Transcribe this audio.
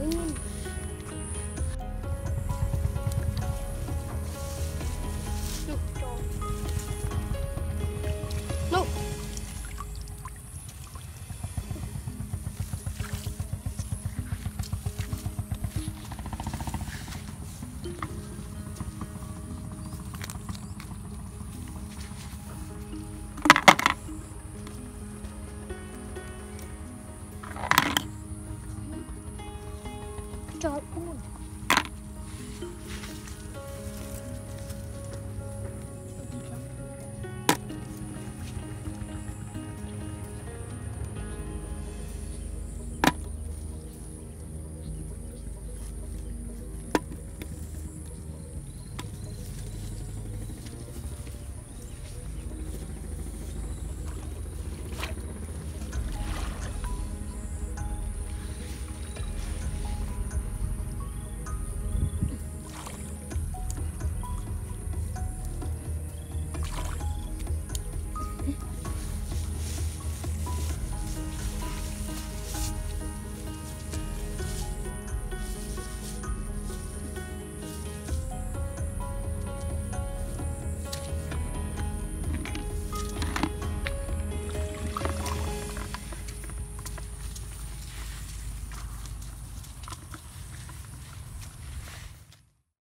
嗯。Stop.